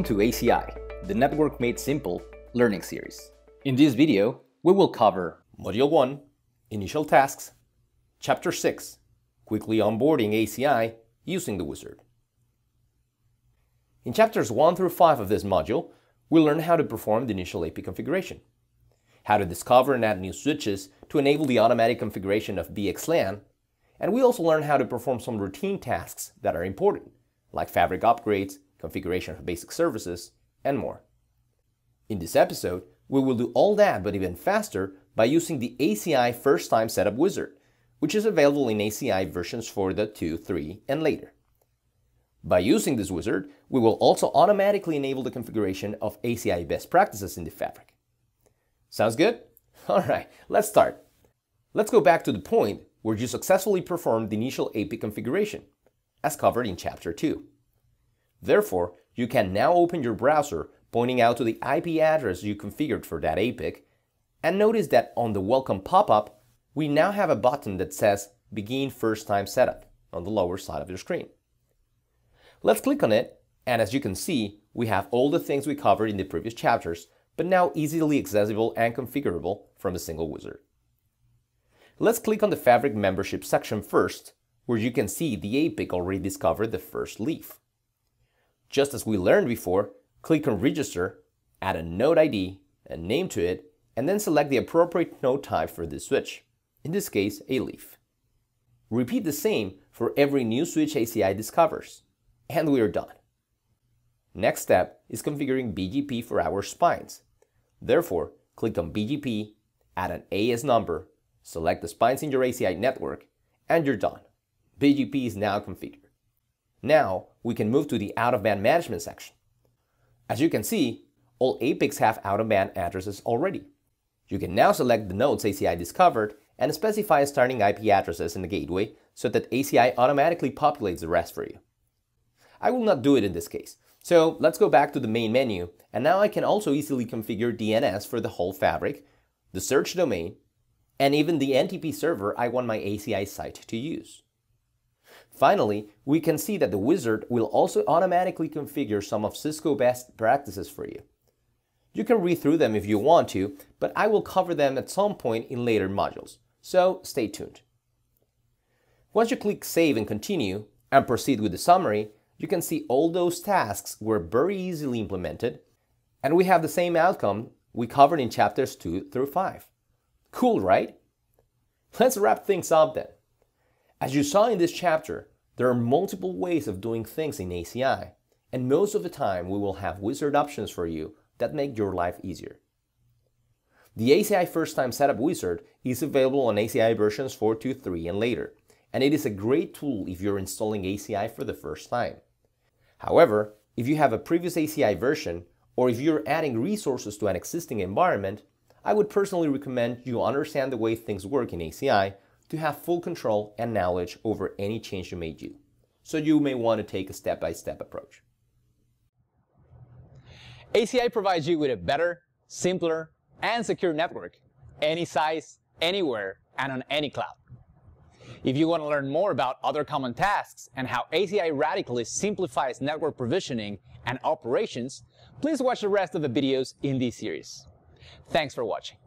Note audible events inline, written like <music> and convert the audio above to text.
Welcome to ACI, the Network Made Simple learning series. In this video, we will cover Module 1, Initial Tasks, Chapter 6, Quickly Onboarding ACI using the wizard. In chapters 1 through 5 of this module, we'll learn how to perform the initial AP configuration, how to discover and add new switches to enable the automatic configuration of VXLAN, and we also learn how to perform some routine tasks that are important, like fabric upgrades, configuration of basic services, and more. In this episode, we will do all that but even faster by using the ACI First Time Setup Wizard, which is available in ACI versions 4.2, 3, and later. By using this wizard, we will also automatically enable the configuration of ACI best practices in the fabric. Sounds good? <laughs> Alright, let's start. Let's go back to the point where you successfully performed the initial AP configuration, as covered in Chapter 2. Therefore, you can now open your browser pointing out to the IP address you configured for that APIC, and notice that on the welcome pop-up, we now have a button that says Begin First Time Setup on the lower side of your screen. Let's click on it, and as you can see, we have all the things we covered in the previous chapters, but now easily accessible and configurable from a single wizard. Let's click on the Fabric Membership section first, where you can see the APIC already discovered the first leaf. Just as we learned before, click on Register, add a node ID, a name to it, and then select the appropriate node type for this switch, in this case a leaf. Repeat the same for every new switch ACI discovers, and we are done. Next step is configuring BGP for our spines. Therefore, click on BGP, add an AS number, select the spines in your ACI network, and you're done. BGP is now configured. Now, we can move to the out-of-band management section. As you can see, all APICs have out-of-band addresses already. You can now select the nodes ACI discovered and specify starting IP addresses in the gateway so that ACI automatically populates the rest for you. I will not do it in this case, so let's go back to the main menu, and now I can also easily configure DNS for the whole fabric, the search domain, and even the NTP server I want my ACI site to use. Finally, we can see that the wizard will also automatically configure some of Cisco best practices for you. You can read through them if you want to, but I will cover them at some point in later modules, so stay tuned. Once you click Save and Continue, and proceed with the summary, you can see all those tasks were very easily implemented, and we have the same outcome we covered in chapters 2 through 5. Cool, right? Let's wrap things up then. As you saw in this chapter, there are multiple ways of doing things in ACI, and most of the time we will have wizard options for you that make your life easier. The ACI First Time Setup Wizard is available on ACI versions 4.2.3 and later, and it is a great tool if you're installing ACI for the first time. However, if you have a previous ACI version, or if you're adding resources to an existing environment, I would personally recommend you understand the way things work in ACI to have full control and knowledge over any change you may do. So you may want to take a step-by-step -step approach. ACI provides you with a better, simpler, and secure network, any size, anywhere, and on any cloud. If you want to learn more about other common tasks and how ACI radically simplifies network provisioning and operations, please watch the rest of the videos in this series. Thanks for watching.